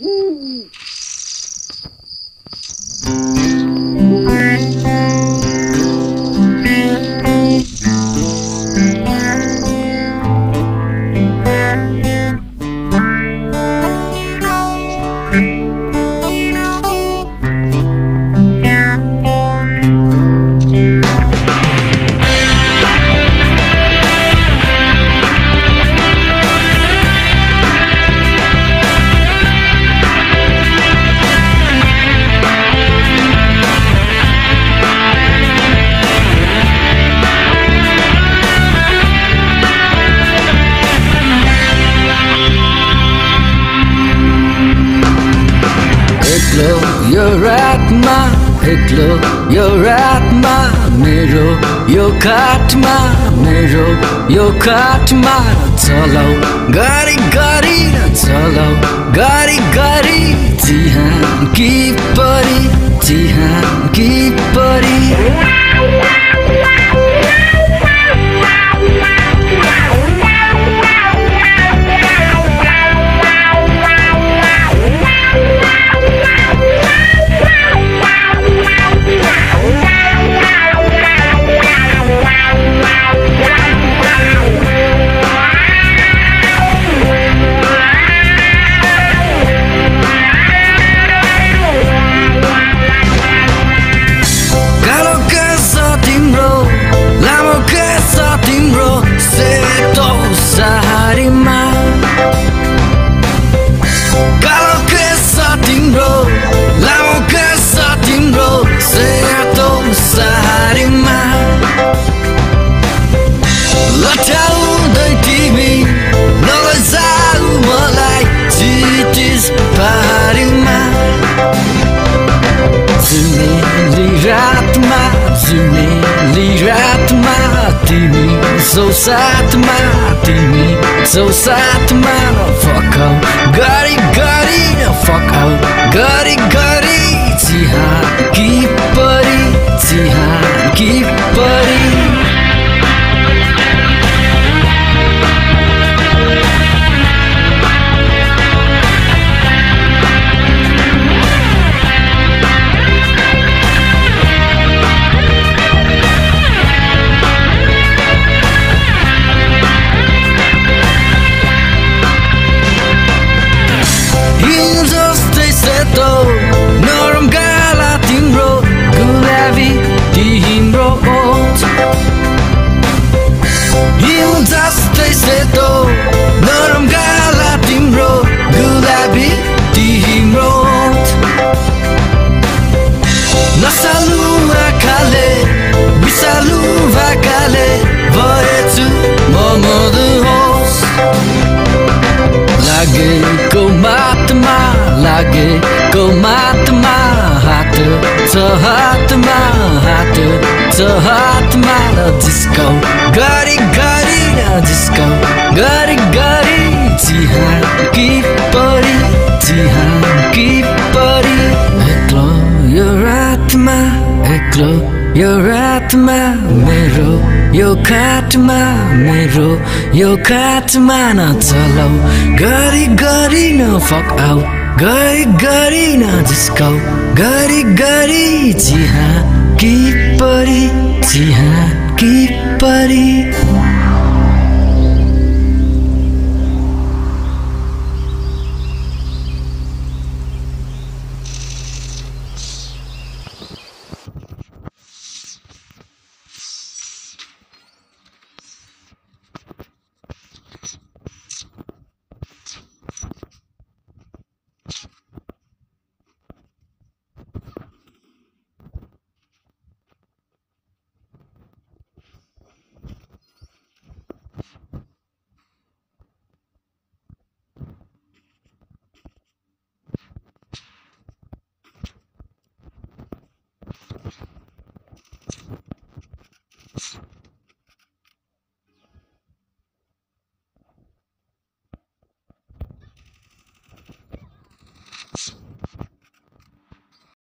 एक्लो एक्लो यो रातमा मेरो यो काठमा मेरो यो काठमा चलाउ। गाडी गाडी चलाउ। गाडी गाडी चिहान कि परी चिहान कि परी। जुनेली रातमा तिमी सौ साथमा तिमी सौ साथमा फकाउ हातमा हात छ हातमा र जिस्कौ गरी गरी र जिस्कौ गरी गरी चिहान कि परी चिहान कि परी। एक्लो यो रातमा एक्लो यो रातमा मेरो यो काठमा मेरो यो काठमा न चलाउ गरी गरी न फक आउ। गरी गरी न जिस्काउ गरी गरी चिहा कि परी चिहा कि परी।